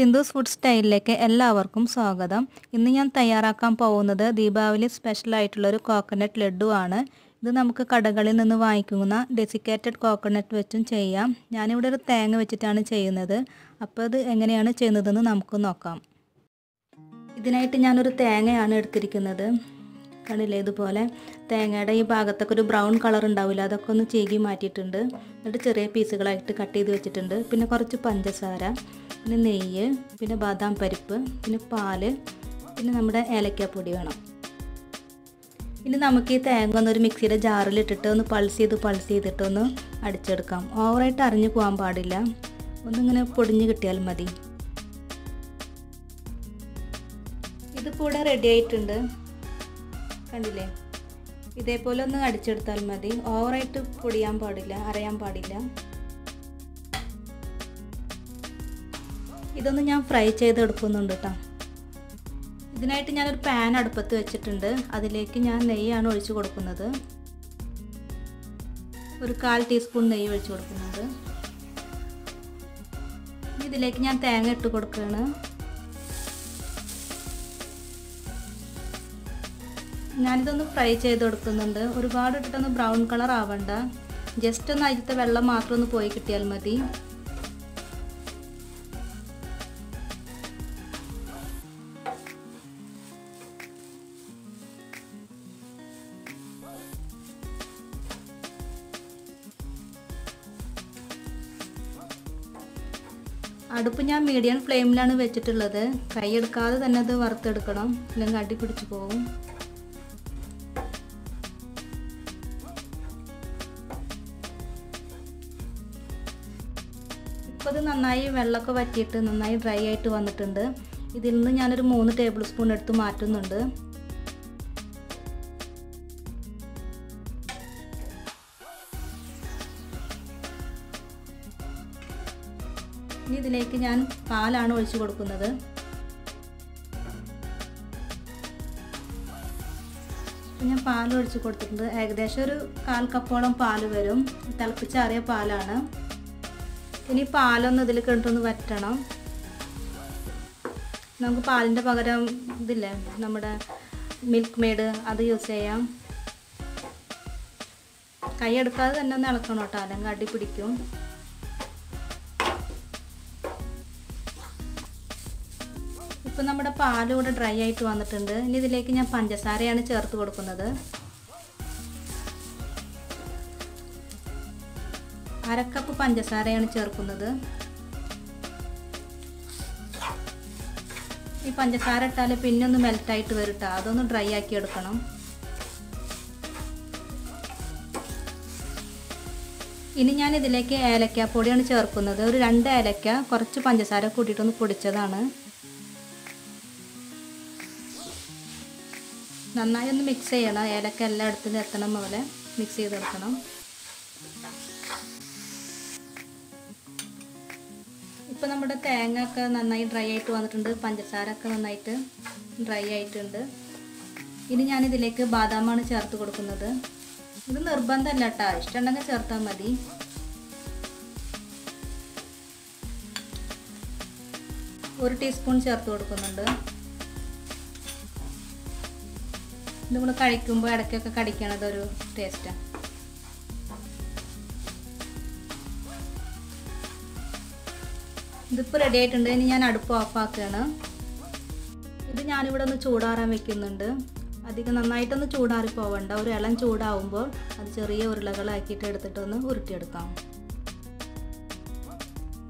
Sindhu's food സ്റ്റൈലിലേക്ക് എല്ലാവർക്കും സ്വാഗതം. ഇന്ന് ഞാൻ തയ്യാറാക്കാൻ പോകുന്നത് ദീപാവലി സ്പെഷ്യൽ ആയിട്ടുള്ള ഒരു കോക്കനട്ട് ലഡു ആണ്. ഇത് നമുക്ക് കടകളിൽ നിന്ന് വാങ്ങിക്കുന്ന ഡെസിക്കേറ്റഡ് കോക്കനട്ട് വെച്ചും ചെയ്യാം. ഞാനിവിടെ ഒരു തേങ്ങ വെച്ചിട്ടാണ് ചെയ്യുന്നത്. അപ്പോൾ ഇത് എങ്ങനെയാണ് ചെയ്യുന്നതെന്ന് നമുക്ക് നോക്കാം. ഇതിനായിട്ട് ഞാനൊരു തേങ്ങയാണ് എടുത്തിരിക്കുന്നത്. കണ്ടില്ലേ ഇതുപോലെ തേങ്ങയുടെ ഈ ഭാഗത്തൊക്കെ ഒരു ബ്രൗൺ കളർ ഉണ്ടാവില്ല? അതൊക്കെ ഒന്ന് ചീകി മാറ്റിയിട്ടുണ്ട്. എന്നിട്ട് ചെറിയ പീസുകളായിട്ട് കട്ട് ചെയ്ത് വെച്ചിട്ടുണ്ട്. പിന്നെ കുറച്ച് പഞ്ചസാര പിന്നെ നെയ്യ് പിന്നെ ബാദാം പരിപ്പ് പിന്നെ പാൽ പിന്നെ നമ്മുടെ ഏലക്കാപ്പൊടി വേണം. ഇനി നമുക്ക് ഈ തേങ്ങ ഒന്ന് ഒരു മിക്സിയുടെ ജാറിലിട്ടിട്ട് ഒന്ന് പൾസ് ചെയ്ത് പൾസ് ചെയ്തിട്ട് ഒന്ന് അടിച്ചെടുക്കാം. ഓവറായിട്ട് അറിഞ്ഞു പോകാൻ പാടില്ല. ഒന്നിങ്ങനെ പൊടിഞ്ഞ് കിട്ടിയാൽ മതി. ഇതിപ്പോൾ ഇവിടെ റെഡി ആയിട്ടുണ്ട്. കണ്ടില്ലേ? ഇതേപോലെ ഒന്ന് അടിച്ചെടുത്താൽ മതി. ഓവറായിട്ട് പൊടിയാൻ പാടില്ല അരയാൻ പാടില്ല. ഇതൊന്ന് ഞാൻ ഫ്രൈ ചെയ്തെടുക്കുന്നുണ്ട് കേട്ടോ ഇതിനായിട്ട് ഞാനൊരു പാൻ അടുപ്പത്ത് വെച്ചിട്ടുണ്ട്. അതിലേക്ക് ഞാൻ നെയ്യാണ് ഒഴിച്ചു കൊടുക്കുന്നത്. ഒരു കാൽ ടീസ്പൂൺ നെയ്യ് ഒഴിച്ചു കൊടുക്കുന്നുണ്ട് ഇതിലേക്ക് ഞാൻ തേങ്ങ ഇട്ട് കൊടുക്കുകയാണ്. ഞാനിതൊന്ന് ഫ്രൈ ചെയ്ത് കൊടുക്കുന്നുണ്ട്. ഒരുപാട് ഇട്ടിട്ടൊന്ന് ബ്രൗൺ കളർ ആവണ്ട. ജസ്റ്റ് ഒന്ന് അതിലത്തെ വെള്ളം മാത്രം ഒന്ന് പോയി കിട്ടിയാൽ മതി. അടുപ്പ് ഞാൻ മീഡിയം ഫ്ലെയിമിലാണ് വെച്ചിട്ടുള്ളത്. കൈയെടുക്കാതെ തന്നെ അത് വറുത്തെടുക്കണം. അല്ലെങ്കിൽ അടി പിടിച്ചു പോകും ഇപ്പോൾ ഇത് നന്നായി വെള്ളമൊക്കെ വറ്റിയിട്ട് നന്നായി ഡ്രൈ ആയിട്ട് വന്നിട്ടുണ്ട്. ഇതിൽ നിന്ന് ഞാനൊരു മൂന്ന് ടേബിൾ സ്പൂൺ എടുത്ത് മാറ്റുന്നുണ്ട്. ഇനി ഇതിലേക്ക് ഞാൻ പാലാണ് ഒഴിച്ചു കൊടുക്കുന്നത്. ഞാൻ പാൽ ഒഴിച്ചു കൊടുത്തിട്ടുണ്ട്. ഏകദേശം ഒരു കാൽ കപ്പോളം പാൽ വരും. തിളപ്പിച്ചാറിയ പാലാണ്. ഇനി പാലൊന്ന് ഇതിൽ കിട്ടൊന്ന് വറ്റണം. നമുക്ക് പാലിന്റെ പകരം ഇതില്ലേ നമ്മുടെ മിൽക്ക് മെയ്ഡ് അത് യൂസ് ചെയ്യാം. കൈ എടുക്കാതെ തന്നെ ഒന്ന് ഇളക്കണം കേട്ടോ അല്ലെങ്കിൽ അടി പിടിക്കും. ഇപ്പം നമ്മുടെ പാലും കൂടെ ഡ്രൈ ആയിട്ട് വന്നിട്ടുണ്ട്. ഇനി ഇതിലേക്ക് ഞാൻ പഞ്ചസാരയാണ് ചേർത്ത് കൊടുക്കുന്നത്. അരക്കപ്പ് പഞ്ചസാരയാണ് ചേർക്കുന്നത്. ഈ പഞ്ചസാര ഇട്ടാൽ പിന്നെ ഒന്ന് മെൽറ്റായിട്ട് വരും കേട്ടോ അതൊന്ന് ഡ്രൈ ആക്കി എടുക്കണം. ഇനി ഞാൻ ഇതിലേക്ക് ഏലക്ക പൊടിയാണ് ചേർക്കുന്നത്. ഒരു രണ്ട് ഏലക്ക കുറച്ച് പഞ്ചസാര കൂട്ടിയിട്ടൊന്ന് പൊടിച്ചതാണ്. നന്നായി ഒന്ന് മിക്സ് ചെയ്യണം. ഏലക്ക എല്ലായിടത്തും എത്തണം പോലെ മിക്സ് ചെയ്തെടുക്കണം. ഇപ്പോൾ നമ്മുടെ തേങ്ങ ഒക്കെ നന്നായി ഡ്രൈ ആയിട്ട് വന്നിട്ടുണ്ട്. പഞ്ചസാര ഒക്കെ നന്നായിട്ട് ഡ്രൈ ആയിട്ടുണ്ട്. ഇനി ഞാൻ ഇതിലേക്ക് ബാദാമാണ് ചേർത്ത് കൊടുക്കുന്നത്. ഇത് നിർബന്ധമല്ല കേട്ടോ ഇഷ്ടമുണ്ടെങ്കിൽ ചേർത്താൽ മതി. ഒരു ടീസ്പൂൺ ചേർത്ത് കൊടുക്കുന്നുണ്ട്. ഇത് നമ്മൾ കഴിക്കുമ്പോൾ ഇടയ്ക്കൊക്കെ കടിക്കണത് ഒരു ടേസ്റ്റാണ് ഇതിപ്പോൾ റെഡി ആയിട്ടുണ്ട്. ഇനി ഞാൻ അടുപ്പ് ഓഫാക്കുകയാണ് ഇത് ഞാനിവിടെ ഒന്ന് ചൂടാറാൻ വെക്കുന്നുണ്ട്. അധികം നന്നായിട്ടൊന്ന് ചൂടാറി പോവണ്ട. ഒരു ഇളം ചൂടാവുമ്പോൾ അത് ചെറിയ ഉരുളകളാക്കിയിട്ട് എടുത്തിട്ടൊന്ന് ഉരുട്ടിയെടുക്കാം.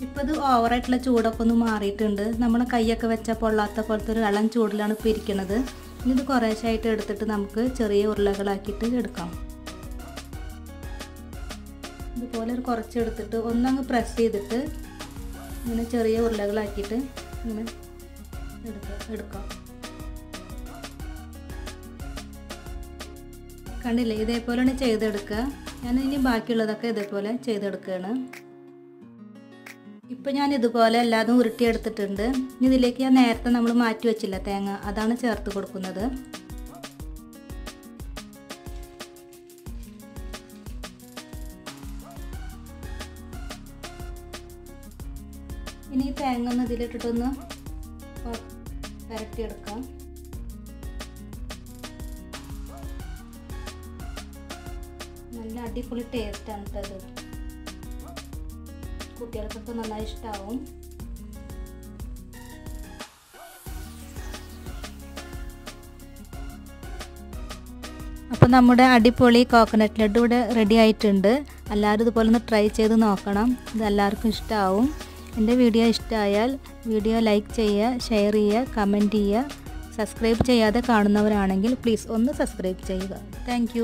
ഇപ്പോൾ ഇത് ഓവറായിട്ടുള്ള ചൂടൊക്കെ ഒന്ന് മാറിയിട്ടുണ്ട്. നമ്മൾ കൈയൊക്കെ വെച്ചാൽ പൊള്ളാത്ത പോലത്തെ ഒരു ഇളം ചൂടിലാണ് ഇപ്പോൾ ഇരിക്കുന്നത് ഇനി ഇത് കുറേശ്ശായിട്ട് എടുത്തിട്ട് നമുക്ക് ചെറിയ ഉരുളകളാക്കിയിട്ട് എടുക്കാം. ഇതുപോലെ കുറച്ചെടുത്തിട്ട് ഒന്നങ്ങ് പ്രസ് ചെയ്തിട്ട് ഇങ്ങനെ ചെറിയ ഉരുളകളാക്കിയിട്ട് ഇങ്ങനെ എടുക്കുക എടുക്കാം. കണ്ടില്ലേ? ഇതേപോലെയാണ് ചെയ്തെടുക്കുക. ഞാൻ ഇനി ബാക്കിയുള്ളതൊക്കെ ഇതേപോലെ ചെയ്തെടുക്കുകയാണ്. ഇപ്പം ഞാൻ ഇതുപോലെ എല്ലാതും ഉരുട്ടിയെടുത്തിട്ടുണ്ട്. ഇനി ഇതിലേക്ക് ഞാൻ നേരത്തെ നമ്മൾ മാറ്റി വെച്ചില്ല തേങ്ങ. അതാണ് ചേർത്ത് കൊടുക്കുന്നത്. ഇനി ഈ തേങ്ങ ഒന്ന് ഇതിലിട്ടിട്ടൊന്ന് പുരട്ടിയെടുക്കാം നല്ല അടിപൊളി ടേസ്റ്റാണ് കേട്ടത് കുട്ടികൾക്കൊക്കെ നന്നായി ഇഷ്ടമാവും അപ്പോൾ നമ്മുടെ അടിപൊളി കോക്കനട്ട് ലഡ്ഡു ഇവിടെ റെഡി ആയിട്ടുണ്ട്. എല്ലാവരും ഇതുപോലെ ഒന്ന് ട്രൈ ചെയ്ത് നോക്കണം. ഇത് എല്ലാവർക്കും ഇഷ്ടമാവും എന്റെ വീഡിയോ ഇഷ്ടമായാൽ വീഡിയോ ലൈക്ക് ചെയ്യുക ഷെയർ ചെയ്യുക കമന്റ് ചെയ്യുക സബ്സ്ക്രൈബ് ചെയ്യാതെ കാണുന്നവരാണെങ്കിൽ പ്ലീസ് ഒന്ന് സബ്സ്ക്രൈബ് ചെയ്യുക. താങ്ക്